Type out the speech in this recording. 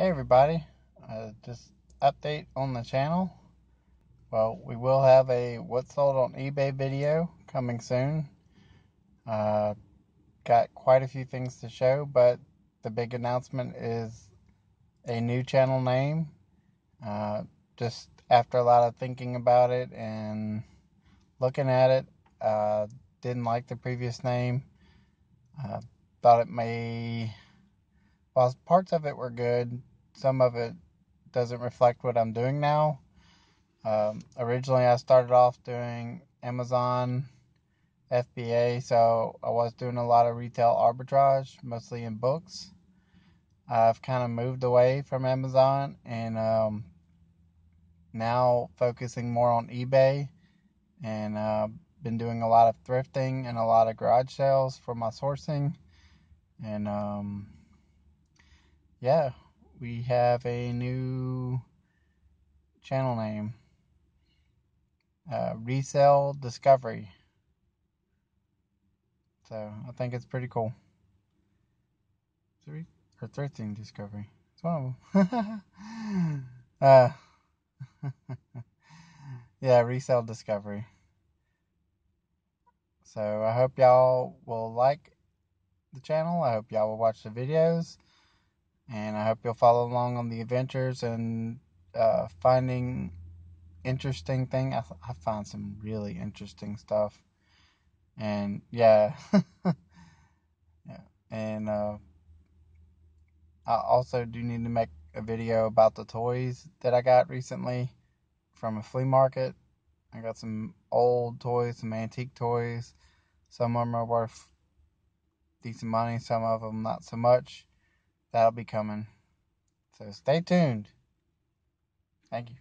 Hey everybody, uh, just update on the channel. Well, we will have a what sold on eBay video coming soon. Uh, got quite a few things to show, but the big announcement is a new channel name. Uh, just after a lot of thinking about it and looking at it, uh, didn't like the previous name. Uh, thought it may while parts of it were good, some of it doesn't reflect what I'm doing now. Um, originally, I started off doing Amazon FBA, so I was doing a lot of retail arbitrage, mostly in books. I've kind of moved away from Amazon and um, now focusing more on eBay and uh, been doing a lot of thrifting and a lot of garage sales for my sourcing. And um, yeah, we have a new channel name uh, Resale Discovery. So I think it's pretty cool. Three or thrifting discovery. It's one of them. uh, yeah, resale discovery. So I hope y'all will like the channel. I hope y'all will watch the videos. And I hope you'll follow along on the adventures and uh, finding interesting thing. I, I found some really interesting stuff. And yeah. yeah. And uh, I also do need to make a video about the toys that I got recently from a flea market. I got some old toys, some antique toys. Some of them are worth decent money, some of them not so much that'll be coming. So stay tuned. Thank you.